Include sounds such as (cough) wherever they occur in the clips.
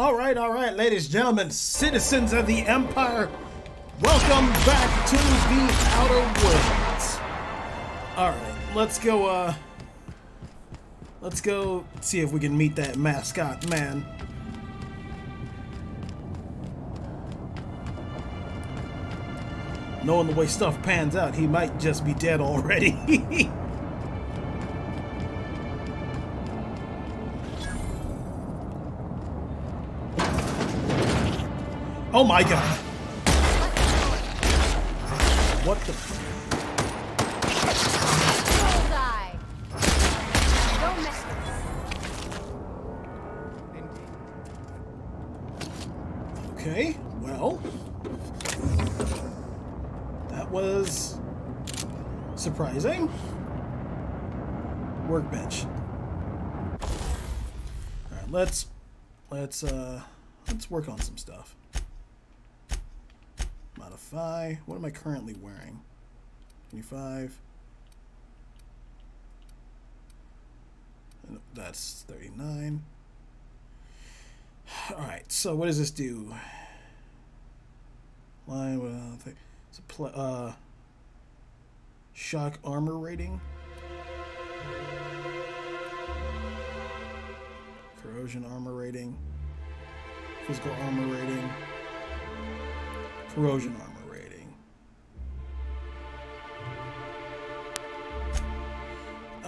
All right, all right, ladies, and gentlemen, citizens of the Empire, welcome back to the Outer Worlds. All right, let's go. Uh, let's go see if we can meet that mascot man. Knowing the way stuff pans out, he might just be dead already. (laughs) Oh my god. What the? Okay, well. That was surprising. Workbench. Alright, let's let's uh let's work on some stuff. Modify. What am I currently wearing? 25. That's 39. Alright, so what does this do? Line, think it's a pl- uh, shock armor rating. Corrosion armor rating. Physical armor rating. Corrosion armor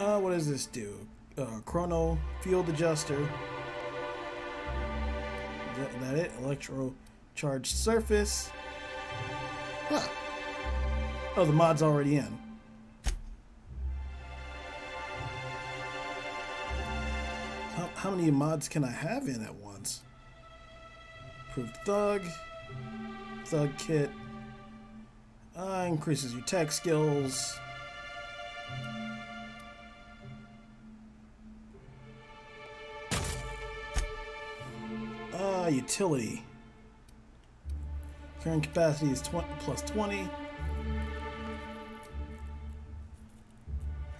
Uh, what does this do? Uh, chrono field adjuster. Is that, that it? Electro charged surface. Huh. Oh, the mod's already in. How, how many mods can I have in at once? Approved thug. Thug kit. Uh, increases your tech skills. Utility. Current capacity is 20 plus 20.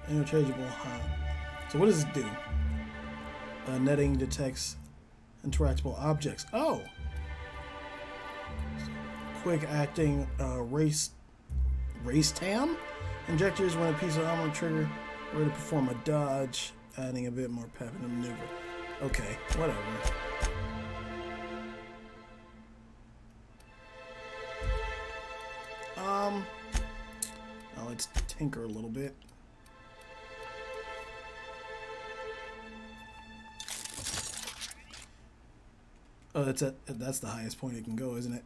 Interchangeable. So what does it do? Uh, netting detects interactable objects. Oh! Quick acting uh, race race tam injectors when a piece of armor trigger ready to perform a dodge, adding a bit more pep in the maneuver. Okay, whatever. Let's tinker a little bit. Oh, that's at that's the highest point it can go, isn't it?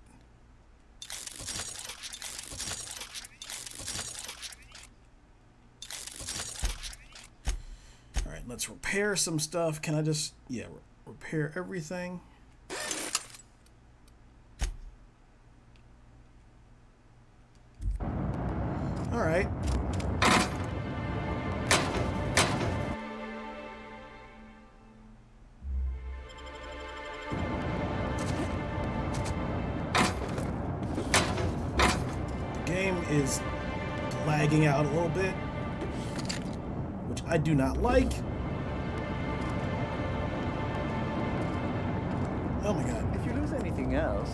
All right, let's repair some stuff. Can I just yeah re- repair everything?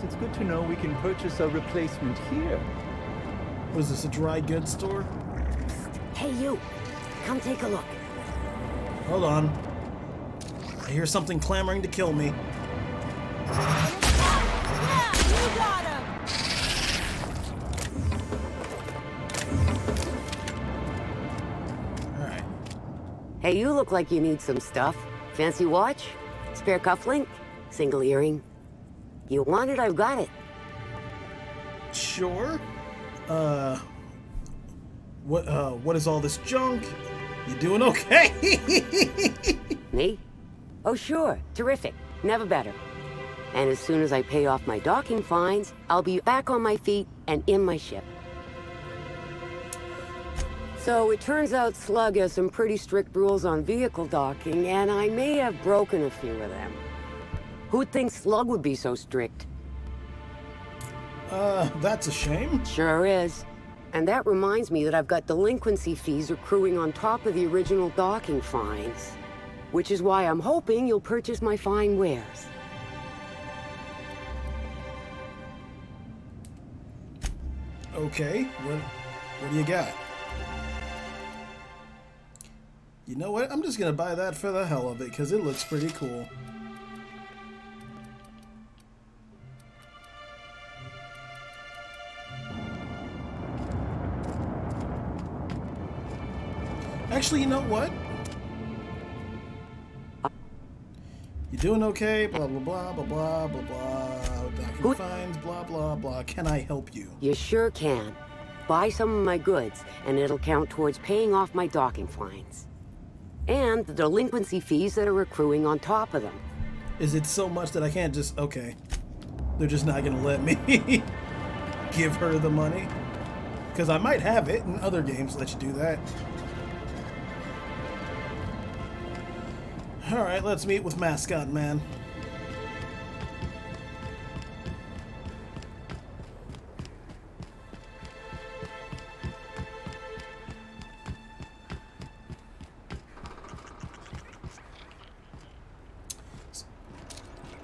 It's good to know we can purchase a replacement here. Was this, a dry goods store? Hey, you. Come take a look. Hold on. I hear something clamoring to kill me. Yeah, you got him. Alright. Hey, you look like you need some stuff. Fancy watch? Spare cufflink? Single earring? You want it, I've got it. Sure. Uh. What, uh, what is all this junk? You doing okay? (laughs) Me? Oh, sure. Terrific. Never better. And as soon as I pay off my docking fines, I'll be back on my feet and in my ship. So it turns out Slug has some pretty strict rules on vehicle docking, and I may have broken a few of them. Who'd think Slug would be so strict? Uh, that's a shame. Sure is. And that reminds me that I've got delinquency fees accruing on top of the original docking fines. Which is why I'm hoping you'll purchase my fine wares. Okay, what, what do you got? You know what? I'm just going to buy that for the hell of it, because it looks pretty cool. Actually, you know what? You doing okay? Blah blah blah blah blah blah blah. Docking Who- fines. Blah blah blah. Can I help you? You sure can. Buy some of my goods, and it'll count towards paying off my docking fines. And the delinquency fees that are accruing on top of them. Is it so much that I can't just okay? They're just not gonna let me (laughs) give her the money because I might have it, and other games let you do that. All right, let's meet with mascot man.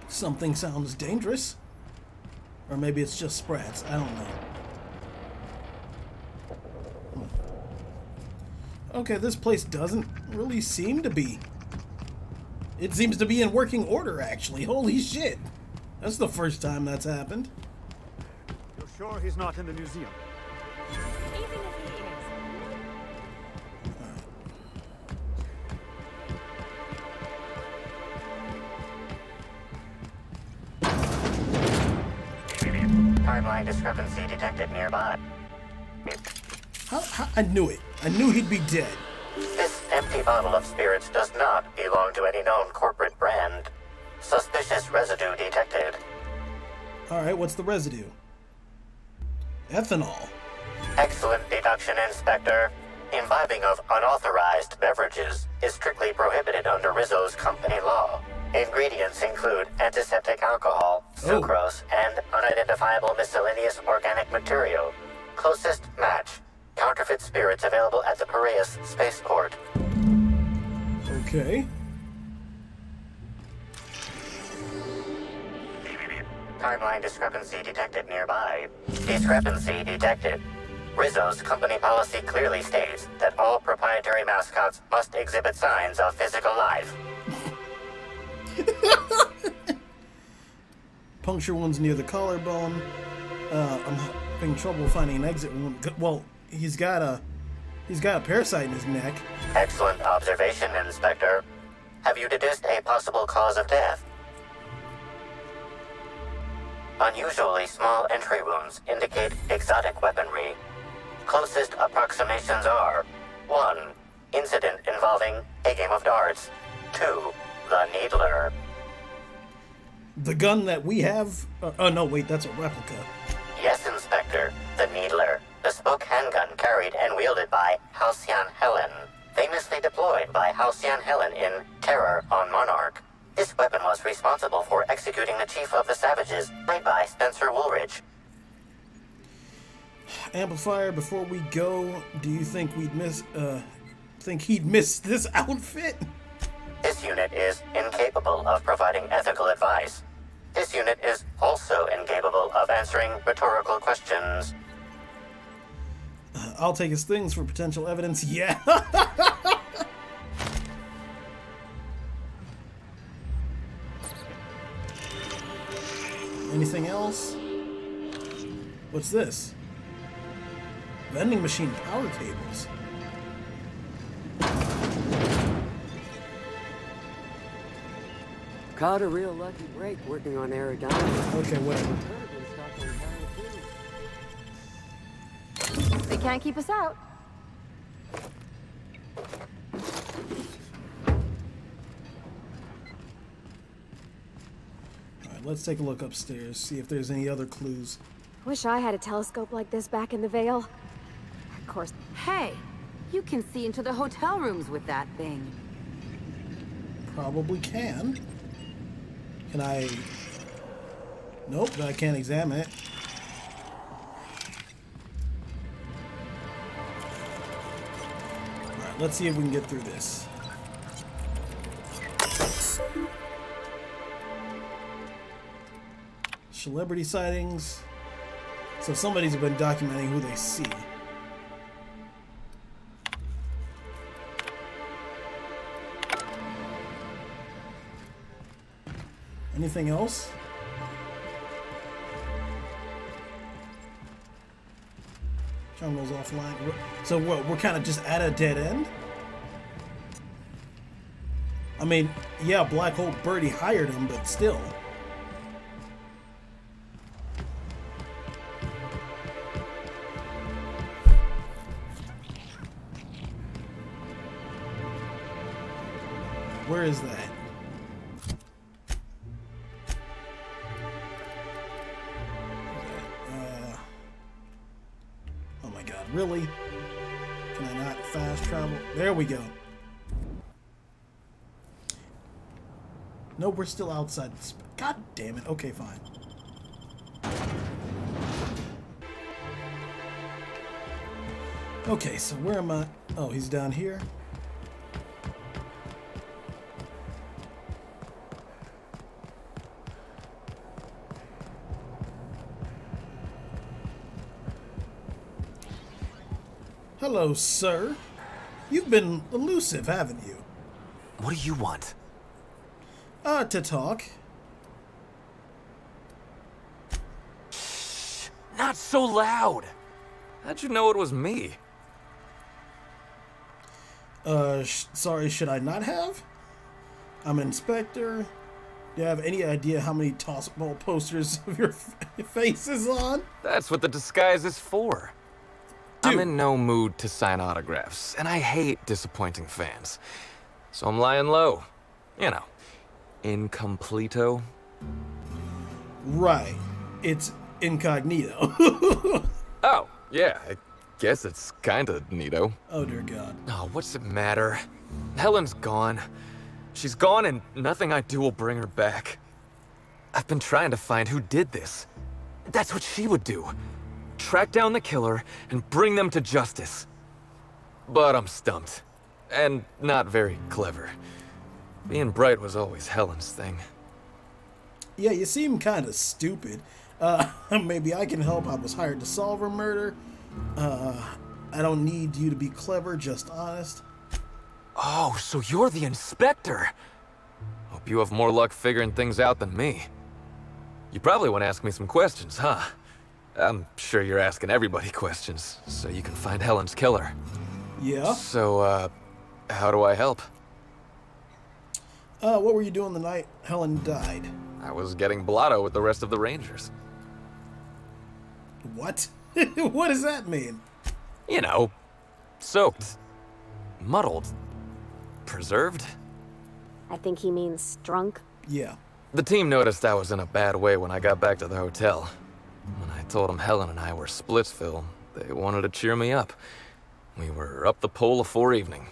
Something sounds dangerous. Or maybe it's just sprats. I don't know. Hmm. Okay, this place doesn't really seem to be. It seems to be in working order, actually. Holy shit. That's the first time that's happened. You're sure he's not in the museum? Even if he is. Timeline discrepancy detected nearby. How, how, I knew it. I knew he'd be dead. This empty bottle of spirits does not belong to any known corporate brand. Suspicious residue detected. Alright, what's the residue? Ethanol. Excellent deduction, Inspector. Imbibing of unauthorized beverages is strictly prohibited under Rizzo's company law. Ingredients include antiseptic alcohol, Oh. sucrose, and unidentifiable miscellaneous organic material. Closest match. Counterfeit spirits available at the Piraeus spaceport. Okay. Timeline discrepancy detected nearby. Discrepancy detected. Rizzo's company policy clearly states that all proprietary mascots must exhibit signs of physical life. (laughs) Puncture wounds near the collarbone. Uh, I'm having trouble finding an exit wound. Well, he's got a he's got a parasite in his neck. Excellent observation, Inspector. Have you deduced a possible cause of death? Unusually small entry wounds indicate exotic weaponry. Closest approximations are 1. Incident involving a game of darts. 2. The Needler. The gun that we have. Uh, oh no, wait, that's a replica. Yes, Inspector. The Needler. Bespoke handgun carried and wielded by Halcyon Helen. Famously deployed by Halcyon Helen in Terror on Monarch. This weapon was responsible for executing the chief of the savages, played by Spencer Woolridge. Amplifier. Before we go, do you think we'd miss? Uh, think he'd miss this (laughs) outfit? This unit is incapable of providing ethical advice. This unit is also incapable of answering rhetorical questions. I'll take his things for potential evidence. Yeah. (laughs) else? What's this? Vending machine power tables. Caught a real lucky break working on aerodynamics. Okay, whatever. Could've been stuck on Channel 2. They can't keep us out. Let's take a look upstairs, see if there's any other clues. Wish I had a telescope like this back in the Vale. Of course. Hey, you can see into the hotel rooms with that thing. Probably can. Can I... Nope, I can't examine it. Alright, let's see if we can get through this. Celebrity sightings. So somebody's been documenting who they see. Anything else? Terminal's offline. So? We're kind of just at a dead end. I mean, yeah, Black Hole Bertie hired him, but still. Where is that? Uh, oh my god, really? Can I not fast travel? There we go. No, we're still outside. God damn it. Okay, fine. Okay, so where am I? Oh, he's down here. Hello, sir. You've been elusive, haven't you? What do you want? Uh, to talk. Shh, Not so loud! How'd you know it was me? Uh, sh sorry, should I not have? I'm an inspector. Do you have any idea how many tossball posters (laughs) of your f- face is on? That's what the disguise is for. I'm in no mood to sign autographs, and I hate disappointing fans. So I'm lying low. You know, incompleto. Right. It's incognito. (laughs) Oh, yeah, I guess it's kinda neato. oh, dear God. Oh, what's it matter? Helen's gone. She's gone and nothing I do will bring her back. I've been trying to find who did this. That's what she would do. Track down the killer and bring them to justice. But I'm stumped. And not very clever. Being bright was always Helen's thing. Yeah, you seem kind of stupid. Uh, (laughs) maybe I can help. I was hired to solve her murder. Uh, I don't need you to be clever, just honest. Oh, so you're the inspector. Hope you have more luck figuring things out than me. You probably want to ask me some questions, huh? I'm sure you're asking everybody (laughs) questions, so you can find Helen's killer. Yeah. So, uh, how do I help? Uh, what were you doing the night Helen died? I was getting blotto with the rest of the Rangers. What? (laughs) what does that mean? You know, soaked, muddled, preserved. I think he means drunk. Yeah. The team noticed I was in a bad way when I got back to the hotel. When I told them Helen and I were Splitsville, they wanted to cheer me up. We were up the pole afore evening.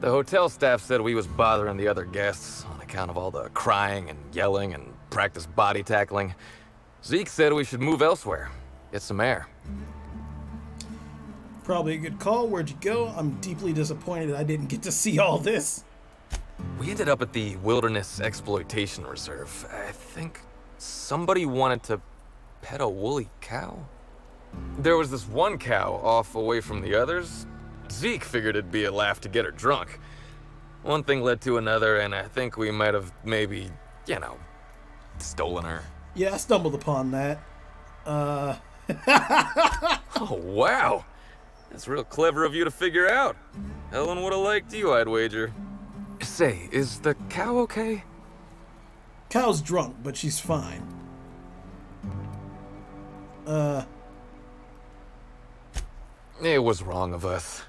The hotel staff said we was bothering the other guests on account of all the crying and yelling and practice body tackling. Zeke said we should move elsewhere, get some air. Probably a good call. Where'd you go? I'm deeply disappointed I didn't get to see all this. We ended up at the Wilderness Exploitation Reserve. I think somebody wanted to pet a woolly cow. There was this one cow off away from the others. Zeke figured it'd be a laugh to get her drunk. One thing led to another, and I think we might have maybe, you know, stolen her. Yeah, I stumbled upon that. Uh, (laughs) Oh, wow! That's real clever of you to figure out. Helen would have liked you, I'd wager. Say, is the cow okay? cow's drunk, but she's fine. Uh, It was wrong of us.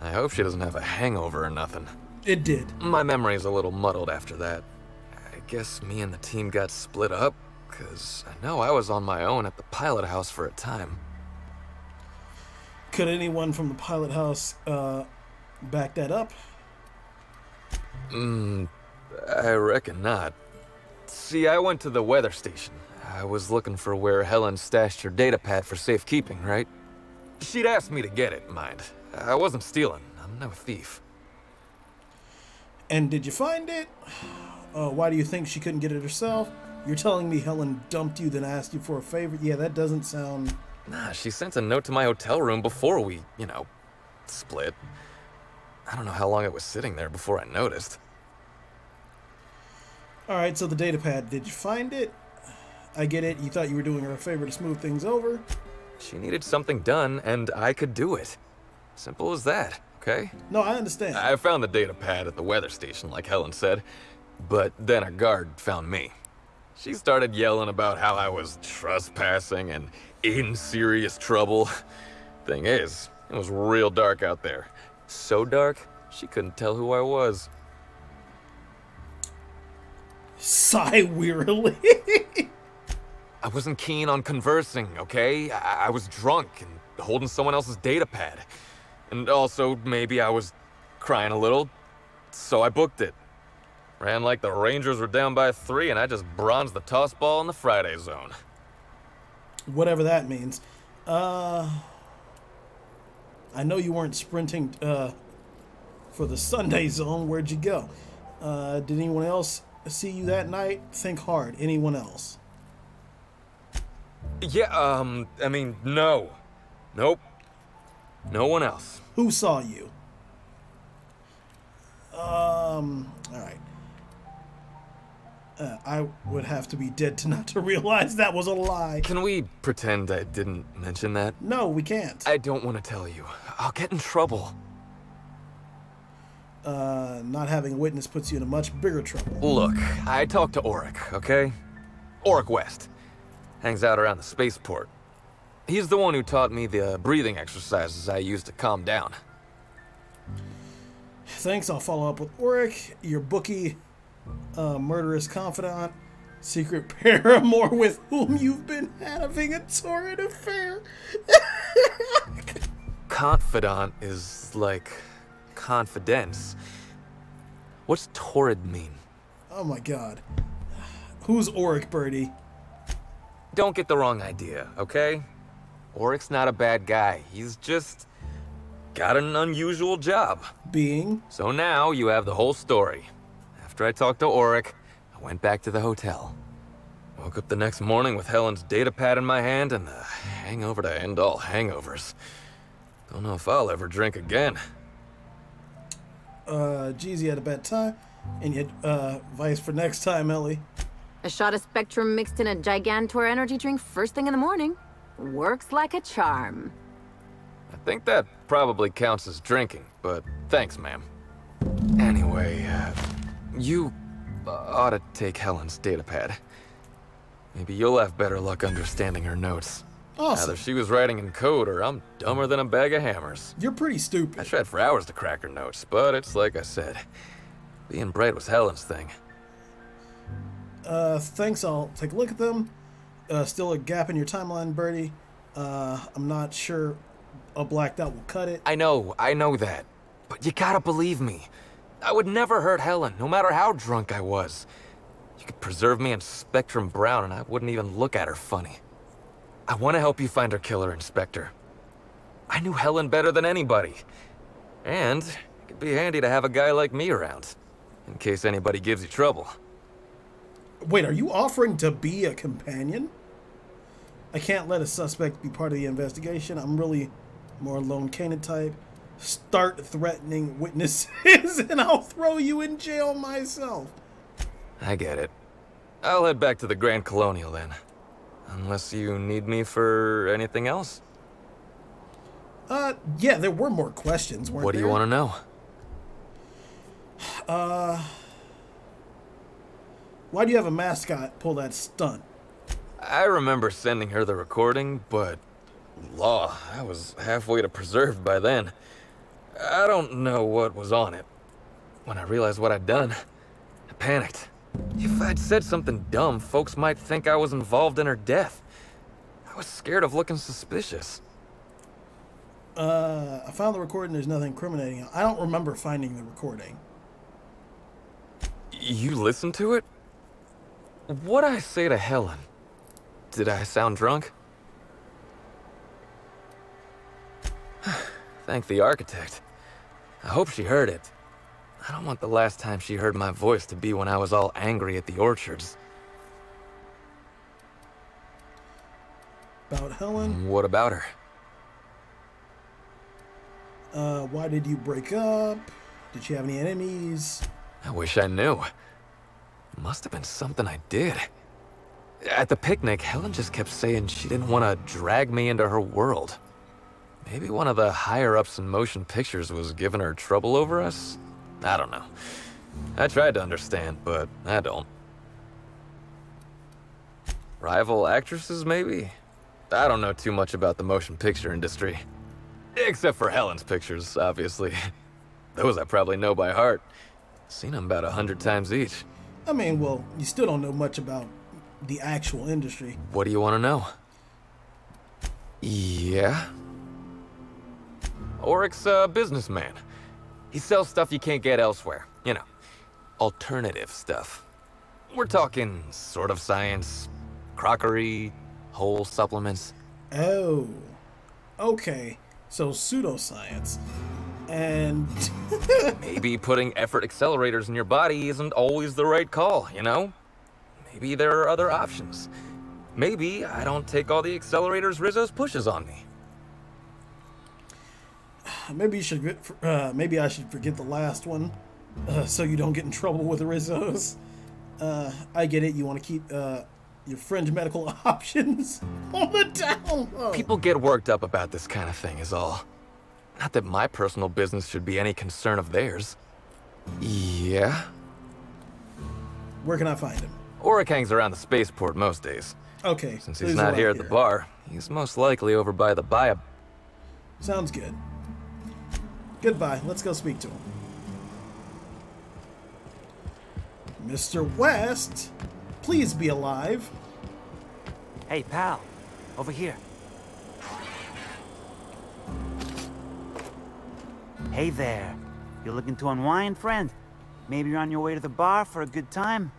I hope she doesn't have a hangover or nothing. it did. My memory's a little muddled after that. I guess me and the team got split up, because I know I was on my own at the pilot house for a time. Could anyone from the pilot house uh, back that up? I reckon not. See, I went to the weather station. I was looking for where Helen stashed her data pad for safekeeping, right? She'd asked me to get it, mind. I wasn't stealing. I'm no thief. And did you find it? Uh, why do you think she couldn't get it herself? You're telling me Helen dumped you, then asked you for a favor? Yeah, that doesn't sound. Nah, she sent a note to my hotel room before we, you know, split. I don't know how long it was sitting there before I noticed. All right, so the data pad. Did you find it? I get it. You thought you were doing her a favor to smooth things over. She needed something done, and I could do it. Simple as that, okay? No, I understand. I found the data pad at the weather station, like Helen said, but then a guard found me. She started yelling about how I was trespassing and in serious trouble. Thing is, it was real dark out there. So dark, she couldn't tell who I was. (laughs) Sigh wearily. (laughs) I wasn't keen on conversing, okay? I, I was drunk and holding someone else's data pad. And also, maybe I was crying a little, so I booked it. Ran like the Rangers were down by three, and I just bronzed the tossball in the Friday zone. Whatever that means. Uh, I know you weren't sprinting uh, for the (laughs) Sunday zone. Where'd you go? Uh, did anyone else see you that night? Think hard. Anyone else? Yeah, um, I mean, no. Nope. No one else. Who saw you? Um, all right. Uh, I would have to be dead to not to realize that was a lie. Can we pretend I didn't mention that? No, we can't. I don't want to tell you. I'll get in trouble. Uh, not having a witness puts you in a much bigger trouble. Look, I talked to Auric, okay? Auric West. Hangs out around the spaceport. He's the one who taught me the breathing exercises I use to calm down. Thanks, I'll follow up with Auric, your bookie, uh, murderous confidant, secret (laughs) paramour with whom you've been having a torrid affair. (laughs) Confidant is like confidence. What's torrid mean? Oh my god. Who's Auric, Bertie? Don't get the wrong idea, okay? Auric's not a bad guy. He's just got an unusual job. Being? So now you have the whole story. After I talked to Auric, I went back to the hotel. Woke up the next morning with Helen's data pad in my hand and the hangover to end all hangovers. Don't know if I'll ever drink again. Uh, geez, you had a bad time. And you had, uh, advice for next time, Ellie. A shot of Spectrum mixed in a Gigantor energy drink first thing in the morning. Works like a charm. I think that probably counts as drinking, but thanks, ma'am. Anyway, uh, you uh, ought to take Helen's datapad. Maybe you'll have better luck understanding her notes. Awesome. Either she was writing in code or I'm dumber than a bag of hammers. You're pretty stupid. I tried for hours to crack her notes, but it's like I said. Being bright was Helen's thing. Uh, thanks, I'll take a look at them. Uh, still a gap in your timeline, Bertie. Uh, I'm not sure a blacked out will cut it. I know, I know that. But you gotta believe me. I would never hurt Helen, no matter how drunk I was. You could preserve me in Spectrum Brown and I wouldn't even look at her funny. I want to help you find her killer, Inspector. I knew Helen better than anybody. And it could be handy to have a guy like me around, in case anybody gives you trouble. Wait, are you offering to be a companion? I can't let a suspect be part of the investigation. I'm really more lone cannon type. Start threatening witnesses (laughs) and I'll throw you in jail myself. I get it. I'll head back to the Grand Colonial then. Unless you need me for anything else. Uh, yeah, there were more questions, weren't What do you want to know? Why do you have a mascot pull that stunt? I remember sending her the recording, but law, I was halfway to preserved by then. I don't know what was on it. When I realized what I'd done, I panicked. If I'd said something dumb, folks might think I was involved in her death. I was scared of looking suspicious. Uh, I found the recording. There's nothing incriminating. I don't remember finding the recording. You listened to it? What'd I say to Helen? Did I sound drunk? (sighs) Thank the architect. I hope she heard it. I don't want the last time she heard my voice to be when I was all angry at the orchards. About Helen. What about her? Uh, why did you break up? Did she have any enemies? I wish I knew. Must have been something I did. At the picnic, Helen just kept saying she didn't want to drag me into her world. Maybe one of the higher-ups in motion pictures was giving her trouble over us? I don't know. I tried to understand, but I don't. Rival actresses, maybe? I don't know too much about the motion picture industry. Except for Helen's pictures, obviously. (laughs) Those I probably know by heart. Seen them about a hundred times each. I mean, well, you still don't know much about the actual industry. What do you want to know? Yeah? Auric's a uh, businessman. He sells stuff you can't get elsewhere. You know, alternative stuff. We're talking sort of science, crockery, whole supplements. Oh, okay. So pseudoscience, and (laughs) Maybe putting effort accelerators in your body isn't always the right call, you know? Maybe there are other options. Maybe I don't take all the accelerators Rizzo's pushes on me. (sighs) maybe you should. Uh, maybe I should forget the last one, uh, so you don't get in trouble with Rizzos. Uh, I get it. You want to keep uh, your fringe medical (laughs) options on the down low. People get worked up about this kind of thing, is all. Not that my personal business should be any concern of theirs. Yeah? Where can I find him? Auric hangs around the spaceport most days. Okay. Since so he's a not here at the bar, he's most likely over by the bio. Sounds good. Goodbye. Let's go speak to him. Mr. West, please be alive. Hey, pal. Over here. Hey there. You're looking to unwind, friend? Maybe you're on your way to the bar for a good time?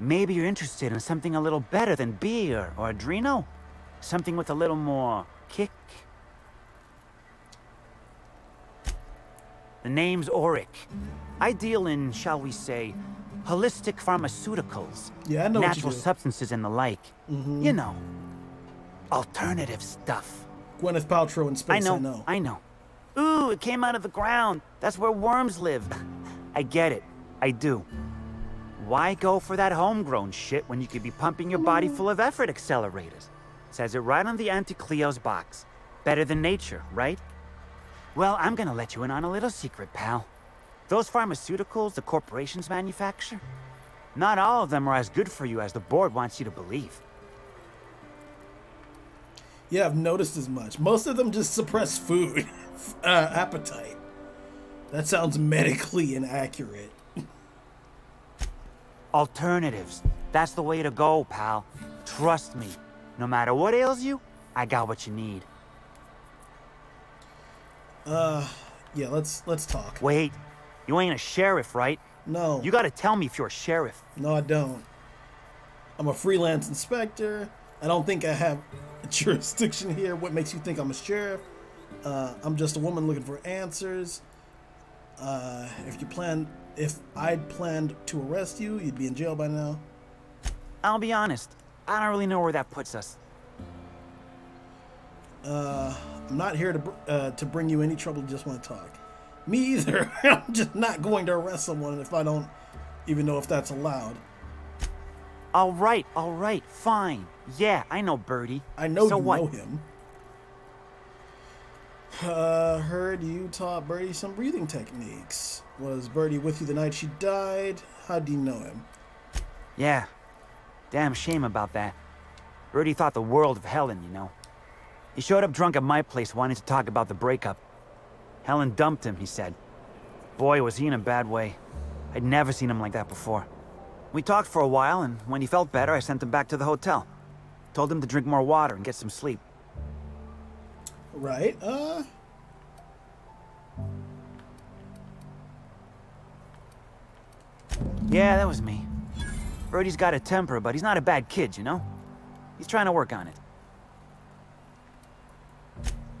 Maybe you're interested in something a little better than beer or Adreno? Something with a little more kick? The name's Auric. I deal in, shall we say, holistic pharmaceuticals. Yeah, I know what you Natural substances and the like. Mm-hmm. You know, alternative stuff. Gwyneth Paltrow in space, I know, I know. I know. Ooh, it came out of the ground. That's where worms live. I get it. I do. Why go for that homegrown shit when you could be pumping your body full of effort accelerators? Says it right on the Auntie Cleo's box. Better than nature, right? Well, I'm gonna let you in on a little secret, pal. Those pharmaceuticals the corporations manufacture, not all of them are as good for you as the board wants you to believe. Yeah, I've noticed as much. Most of them just suppress food (laughs) uh, appetite. That sounds medically inaccurate. Alternatives. That's the way to go, pal. Trust me. No matter what ails you, I got what you need. Uh, yeah, let's let's talk. Wait, you ain't a sheriff, right? No, You gotta tell me if you're a sheriff. no, I don't. I'm a freelance inspector. I don't think I have (laughs) jurisdiction here. What makes you think I'm a sheriff? Uh, I'm just a woman looking for answers. Uh, if you plan, if I'd planned to arrest you, you'd be in jail by now. I'll be honest, I don't really know where that puts us. I'm not here to br- uh, to bring you any trouble. Just want to talk. Me either. (laughs) I'm just not going to arrest someone if I don't even know if that's allowed. All right, all right, fine. Yeah, I know Bertie. I know so you what? know him. Uh, heard you taught Bertie some breathing techniques. Was Bertie with you the night she died? How do you know him? Yeah. Damn shame about that. Bertie thought the world of Helen, you know. He showed up drunk at my place wanting to talk about the breakup. Helen dumped him, he said. Boy, was he in a bad way. I'd never seen him like that before. We talked for a while, and when he felt better, I sent him back to the hotel. Told him to drink more water and get some sleep. Right. Uh. Yeah, that was me. Bertie's got a temper, but he's not a bad kid, you know? He's trying to work on it.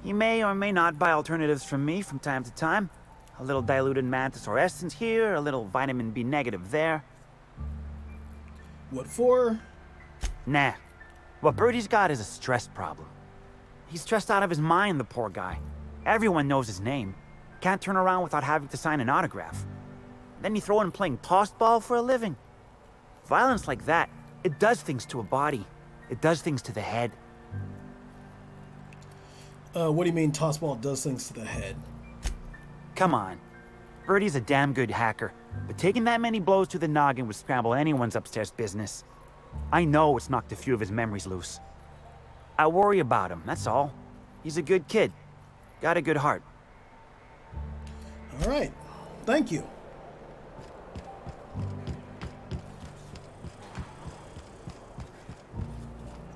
He may or may not buy alternatives from me from time to time. A little diluted mantisaur essence here, a little vitamin B negative there. What for? Nah. What Bertie's got is a stress problem. He's stressed out of his mind, the poor guy. Everyone knows his name. Can't turn around without having to sign an autograph. Then you throw in playing tossball for a living. Violence like that, it does things to a body. It does things to the head. Uh, what do you mean tossball does things to the head? Come on. Bertie's a damn good hacker, but taking that many blows to the noggin would scramble anyone's upstairs business. I know it's knocked a few of his memories loose. I worry about him, that's all. He's a good kid. Got a good heart. All right. Thank you.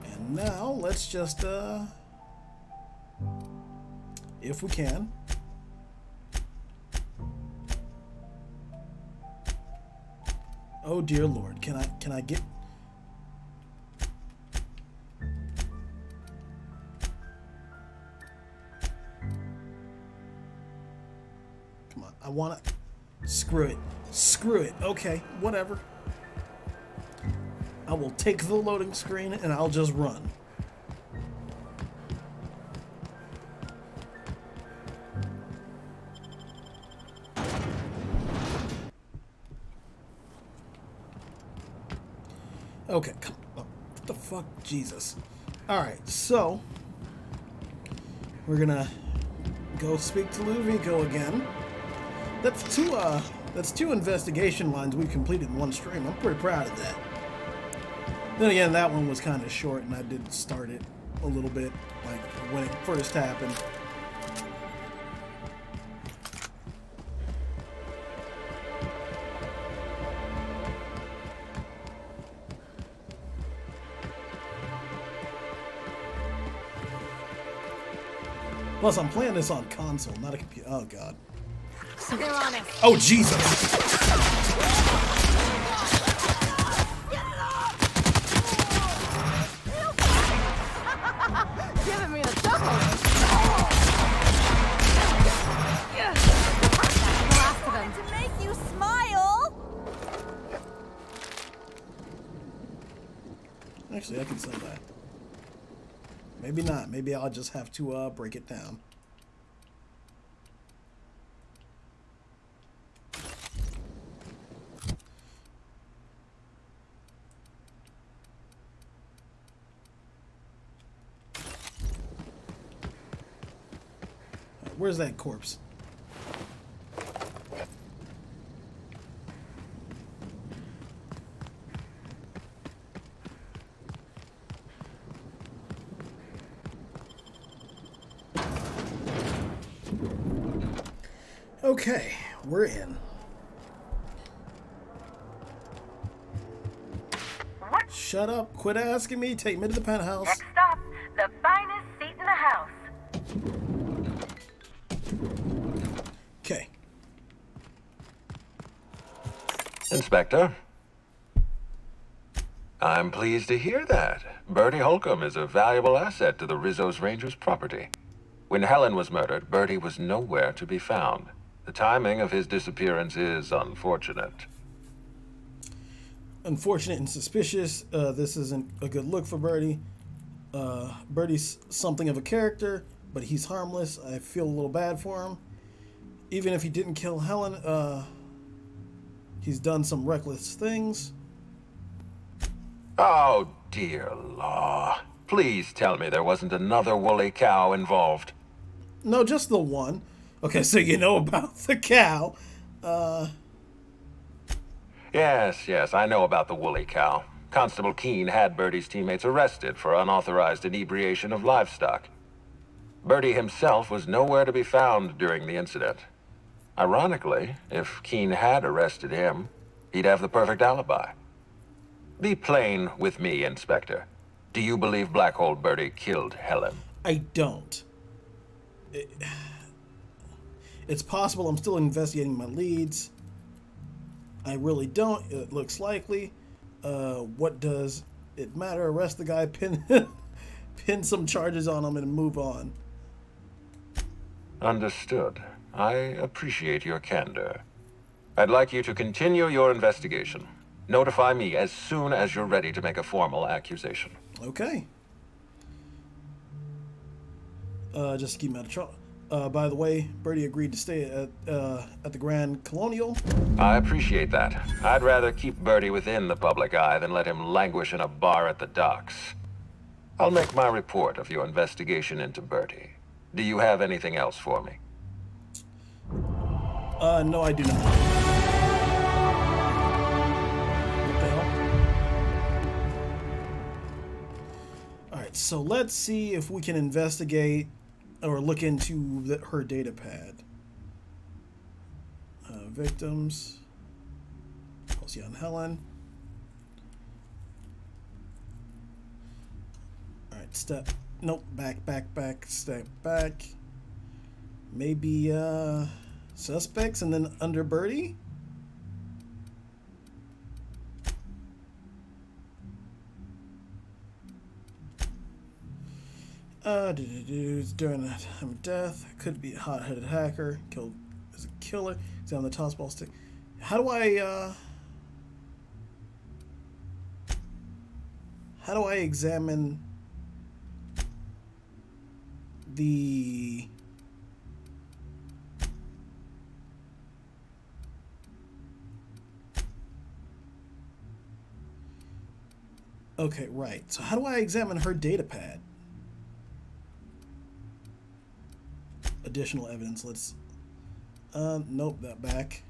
And now let's just, uh, if we can. Oh dear lord, can I can I get wanna screw it. Screw it. Okay, whatever. I will take the loading screen and I'll just run. Okay, come on. What the fuck? Jesus. Alright, so we're gonna go speak to Luvico again. That's two uh that's two investigation lines we've completed in one stream. I'm pretty proud of that. Then again, that one was kind of short, and I did start it a little bit, like when it first happened. Plus, I'm playing this on console, not a computer. Oh, God. They're on it. Oh, Jesus! Giving me the chuckles. Last of them. To make you smile! Actually, I can say that. Maybe not. Maybe I'll just have to uh, break it down. Where's that corpse? Okay, we're in. Shut up, quit asking me, take me to the penthouse. Inspector. I'm pleased to hear that. Bertie Holcomb is a valuable asset to the Rizzo's Rangers property. When Helen was murdered, Bertie was nowhere to be found. The timing of his disappearance is unfortunate. Unfortunate and suspicious. Uh, this isn't a good look for Bertie. Uh, Bertie's something of a character, but he's harmless. I feel a little bad for him. Even if he didn't kill Helen, uh, he's done some reckless things. Oh, dear law. Please tell me there wasn't another woolly cow involved. No, just the one. Okay, so you know about the cow. Uh, Yes, yes, I know about the woolly cow. Constable Keene had Bertie's teammates arrested for unauthorized inebriation of livestock. Bertie himself was nowhere to be found during the incident. Ironically, if Keene had arrested him, he'd have the perfect alibi. Be plain with me, Inspector. Do you believe Black Hole Bertie killed Helen? I don't. It- it's possible I'm still investigating my leads. I really don't. It looks likely. Uh, what does it matter? Arrest the guy, (laughs) pin, pin some charges on him, and move on. Understood. I appreciate your candor. I'd like you to continue your investigation. Notify me as soon as you're ready to make a formal accusation. Okay. Uh, just to keep him out of trouble. Uh, by the way, Bertie agreed to stay at uh, at the Grand Colonial. I appreciate that. I'd rather keep Bertie within the public eye than let him languish in a bar at the docks. I'll make my report of your investigation into Bertie. Do you have anything else for me? Uh, no, I do not. What the hell? Alright, so let's see if we can investigate or look into the, her data pad. Uh, victims. on Helen. Alright, step. Nope, back, back, back, step back. Maybe, uh suspects and then under Bertie? Uh, during the time of death, could be a hot-headed hacker, killed as a killer, examine the tossball stick. How do I, uh... How do I examine the... Okay, right. So how do I examine her data pad? Additional evidence. Let's. Uh, nope, that back.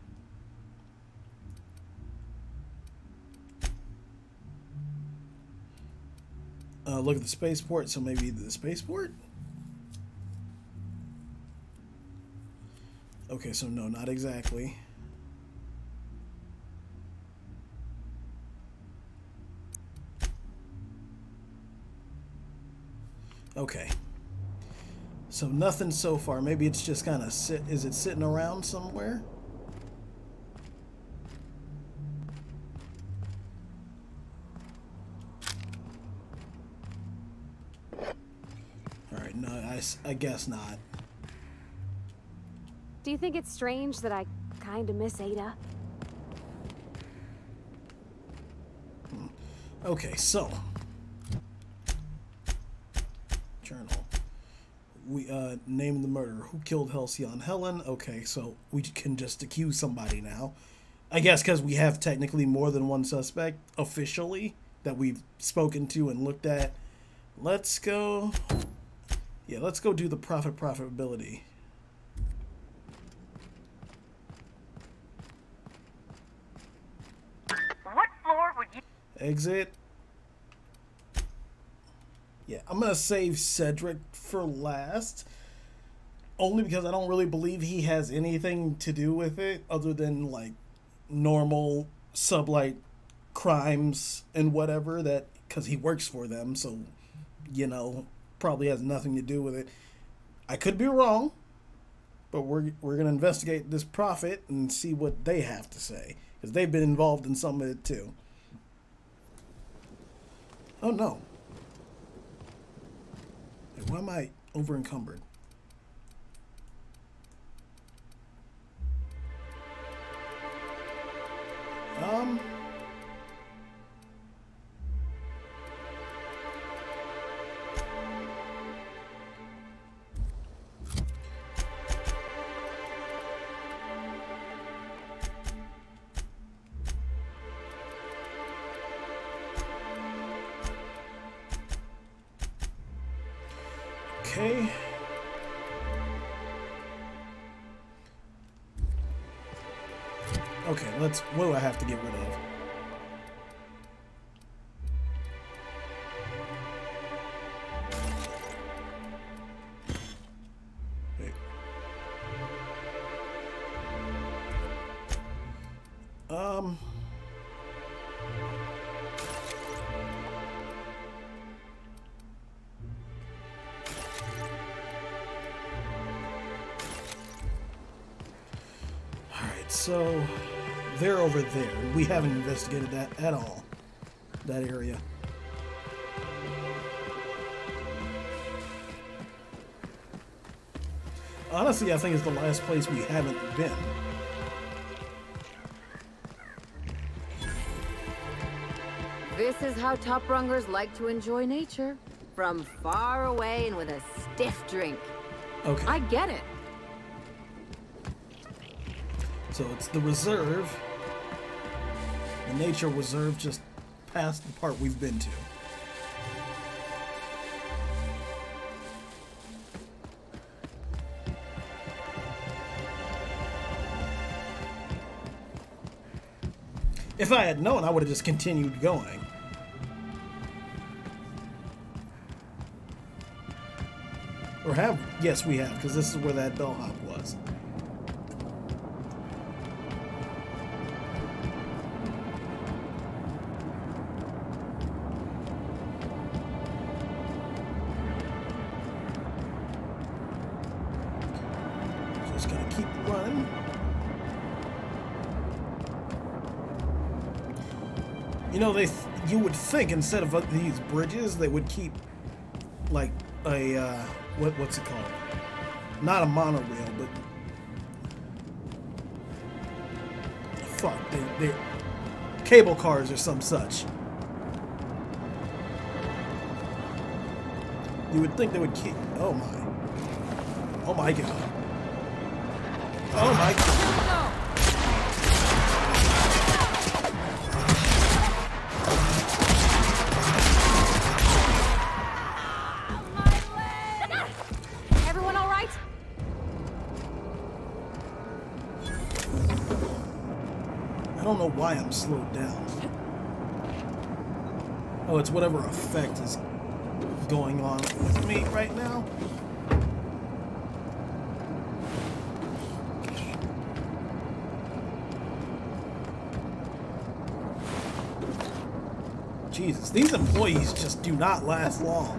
Uh, look at the spaceport. So maybe the spaceport. Okay, so no, not exactly. Okay. So nothing so far. Maybe it's just kind of sit. Is it sitting around somewhere? All right. No, I, I guess not. Do you think it's strange that I kind of miss Ada? Hmm. Okay, so We uh, named the murderer. Who killed Halcyon Helen? Okay, so we can just accuse somebody now. I guess because we have technically more than one suspect officially that we've spoken to and looked at. Let's go. Yeah, let's go do the profit profitability. What floor would you... Exit. Yeah, I'm gonna save Cedric for last. Only because I don't really believe he has anything to do with it other than like normal sublight crimes and whatever that because he works for them, so you know, probably has nothing to do with it. I could be wrong, but we're we're gonna investigate this prophet and see what they have to say because they've been involved in some of it too. Oh no, why am I over encumbered? Um. Let's... What do I have to get rid of? Wait. Um... Alright, so they're over there. We haven't investigated that at all. That area. Honestly, I think it's the last place we haven't been. This is how top rungers like to enjoy nature. From far away and with a stiff drink. Okay. I get it. So it's the reserve. Nature reserve just past the part we've been to. If I had known, I would have just continued going. Or have, yes, we have, because this is where that bellhop was. Know, they th you would think instead of uh, these bridges, they would keep like a uh, what what's it called? Not a monorail, but fuck, they they cable cars or some such. You would think they would keep. Oh my. Oh my god. Oh my slowed down. Oh, it's whatever effect is going on with me right now. Jesus, these employees just do not last long.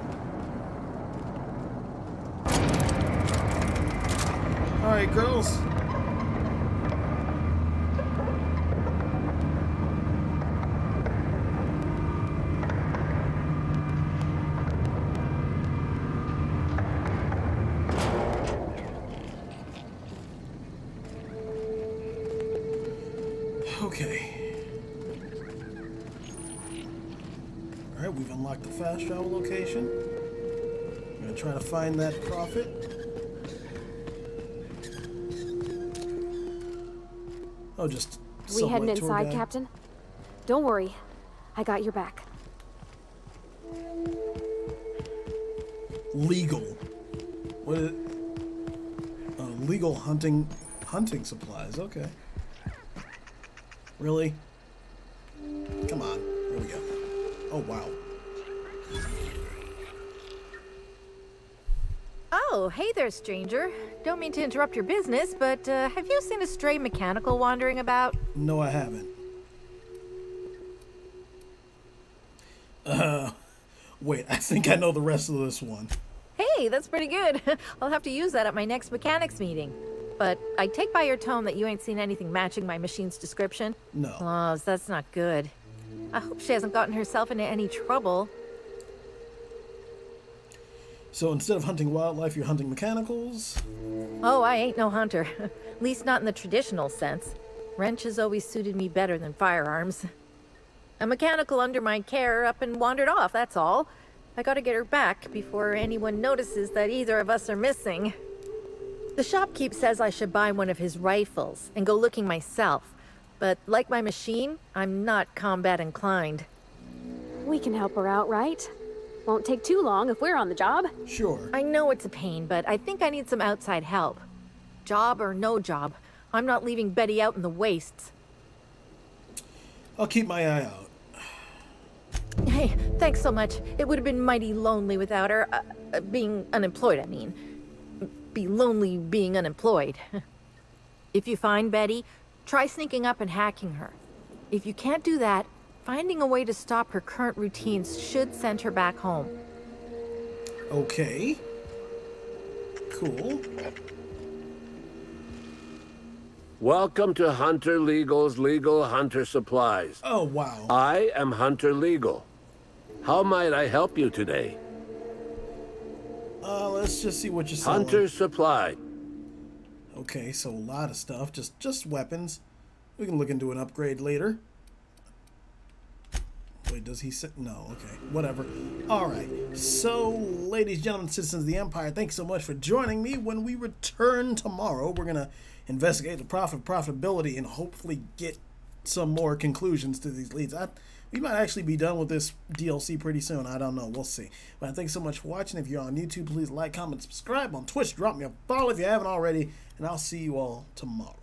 Alright, girls. Find that prophet. Oh, just. We heading inside. Captain? Don't worry. I got your back. Legal. What is uh, legal hunting hunting supplies. Okay. Really? Come on. Here we go. Oh wow. Oh, hey there, stranger. Don't mean to interrupt your business, but uh, have you seen a stray mechanical wandering about? No, I haven't. Uh, wait. I think I know the rest of this one. Hey, that's pretty good. (laughs) I'll have to use that at my next mechanics meeting. But I take by your tone that you ain't seen anything matching my machine's description. No. Oh, that's not good. I hope she hasn't gotten herself into any trouble. So instead of hunting wildlife, you're hunting mechanicals. Oh, I ain't no hunter. (laughs) At least not in the traditional sense. Wrenches always suited me better than firearms. A mechanical under my care up and wandered off, that's all. I gotta get her back before anyone notices that either of us are missing. The shopkeep says I should buy one of his rifles and go looking myself. But like my machine, I'm not combat inclined. We can help her out, right? Won't take too long if we're on the job. Sure. I know it's a pain, but I think I need some outside help. Job or no job, I'm not leaving Betty out in the wastes. I'll keep my eye out. Hey, thanks so much. It would have been mighty lonely without her. Uh, uh, being unemployed, I mean. Be lonely being unemployed. (laughs) if you find Betty, try sneaking up and hacking her. If you can't do that, finding a way to stop her current routines should send her back home. Okay. Cool. Welcome to Hunter Legal's Legal Hunter Supplies. Oh, wow. I am Hunter Legal. How might I help you today? Uh, let's just see what you're selling. Hunter Supply. Okay, so a lot of stuff. Just just weapons. We can look into an upgrade later. Wait, does he sit? No, okay, whatever. All right. So, ladies, and gentlemen, citizens of the Empire, thanks so much for joining me. When we return tomorrow, we're gonna investigate the profit profitability and hopefully get some more conclusions to these leads. I, we might actually be done with this DLC pretty soon. I don't know. We'll see. But thanks so much for watching. If you're on YouTube, please like, comment, subscribe. On Twitch, drop me a follow if you haven't already. And I'll see you all tomorrow.